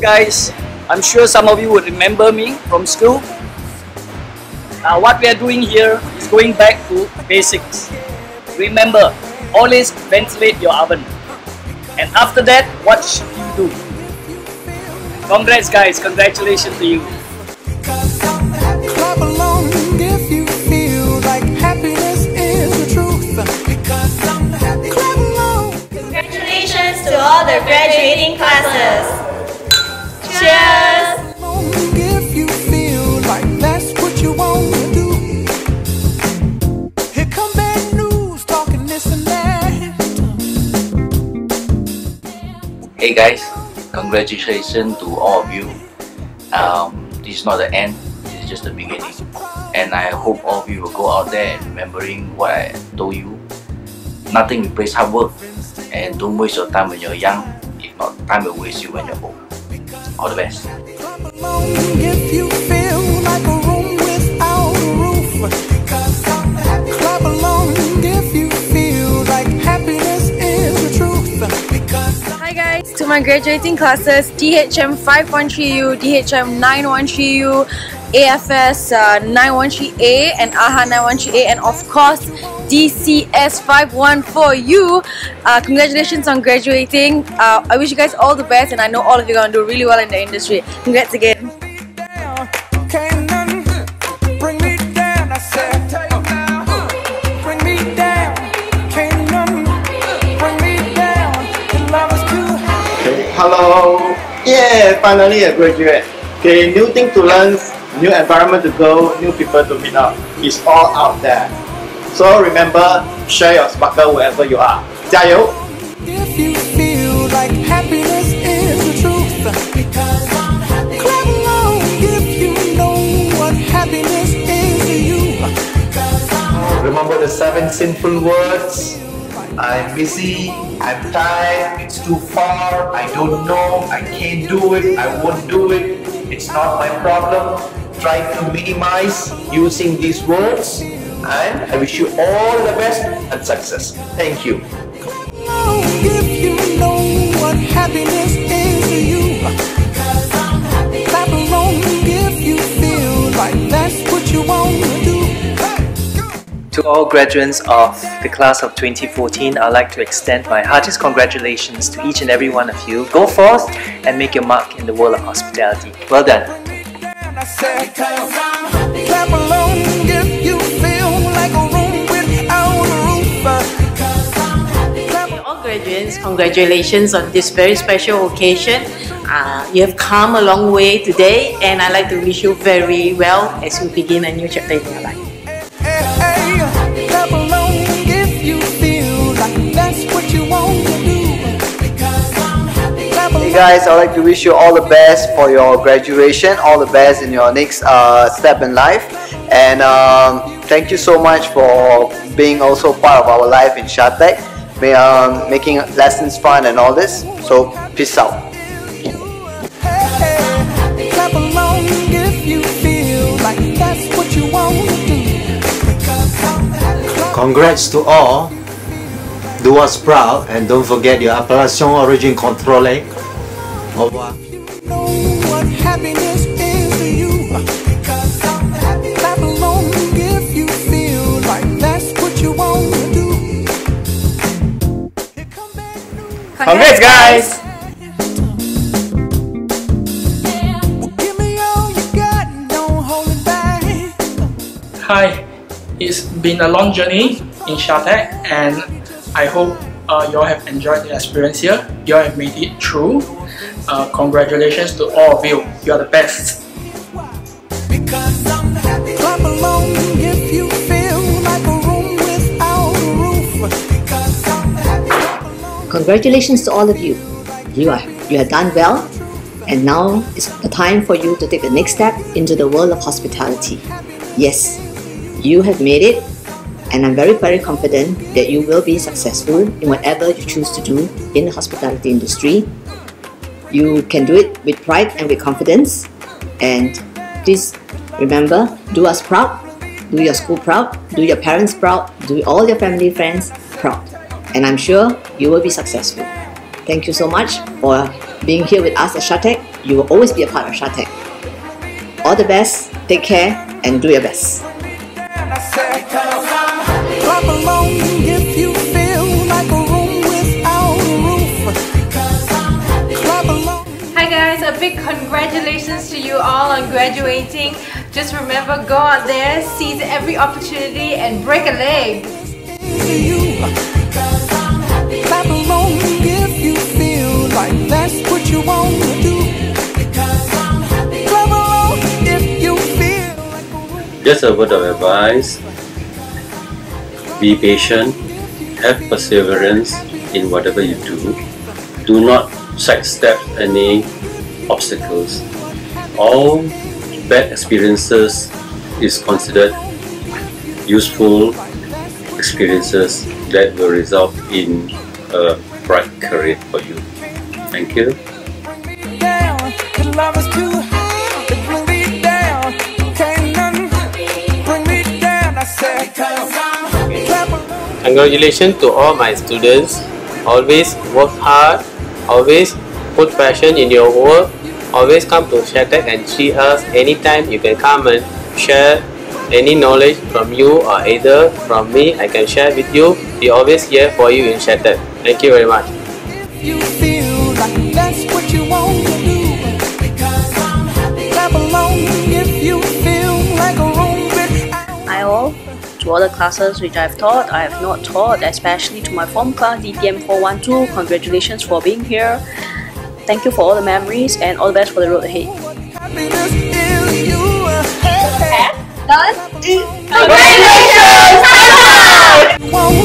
Guys, I'm sure some of you will remember me from school. Now what we are doing here is going back to basics. Remember, always ventilate your oven. And after that, what should you do? Congrats guys, congratulations to you. Congratulations to all the graduating classes. Cheers! If you feel like that's what you want to do. Here come bad news talking this and that. Hey guys, congratulations to all of you. Um, this is not the end, this is just the beginning. And I hope all of you will go out there and remembering what I told you. Nothing replaces hard work. And don't waste your time when you're young. If not, time will waste you when you're old. All the best. Clap along if you feel like a room without a roof. Clap along if you feel like happiness is the truth. Hi guys, to my graduating classes, DHM 513U, DHM 913U, AFS uh, 913A and AHA 913A and of course DCS 514U. Uh, congratulations on graduating. Uh, I wish you guys all the best and I know all of you are going to do really well in the industry. Congrats again. Hello. Yeah, finally a graduate. Okay, new thing to learn, new environment to go, new people to meet up. It's all out there. So remember, share your sparkle wherever you are. 加油！If you feel like happiness is the truth. Clap along if you know what happiness is to you. Remember the seven sinful words? I'm busy, I'm tired, it's too far, I don't know, I can't do it, I won't do it, it's not my problem. Try to minimize using these words and I wish you all the best and success. Thank you. if you know what happiness is to you. Clap along if you feel like that's what you want to do. To all graduates of the class of 2014, I'd like to extend my heartiest congratulations to each and every one of you. Go forth and make your mark in the world of hospitality. Well done. Congratulations on this very special occasion. Uh, you have come a long way today, and I'd like to wish you very well as you begin a new chapter in your life. Hey, clap along if you feel like that's what you want to do. Clap Hey along. guys, I'd like to wish you all the best for your graduation, all the best in your next uh, step in life, and um, thank you so much for being also part of our life in Shatec, may, um, making lessons fun and all this. So peace out. Hey, clap along if you feel like that's what you want to do. Congrats to all. Do us proud and don't forget your appellation origin contrôlée. Au revoir. It guys. Hi, it's been a long journey in Shatec and I hope uh, you all have enjoyed the experience here. You all have made it through. Uh, congratulations to all of you. You are the best. Congratulations to all of you. You are you have done well, and now is the time for you to take the next step into the world of hospitality. Yes, you have made it, and I'm very very confident that you will be successful in whatever you choose to do in the hospitality industry. You can do it with pride and with confidence, and please remember, do us proud, do your school proud, do your parents proud, do all your family friends proud and I'm sure you will be successful. Thank you so much for being here with us at Shatec you will always be a part of Shatec. All the best, take care, and do your best. Clap along if you feel like a room without a roof. Clap along. Hi guys, a big congratulations to you all on graduating. Just remember, go out there, seize every opportunity and break a leg. Just a word of advice be patient, have perseverance in whatever you do. Do not sidestep any obstacles. All bad experiences is considered useful experiences that will result in a bright career for you. Thank you. Congratulations to all my students. Always work hard. Always put passion in your work. Always come to Shatec and see us. Anytime you can come and share any knowledge from you or either from me. I can share with you. We always here for you in Shatec. Thank you very much. You feel like that's what you want to do. Clap along if you feel like a room without. Hi all. To all the classes which I've taught, I have not taught, especially to my form class DTM 412. Congratulations for being here. Thank you for all the memories and all the best for the road ahead. Is you. Hey,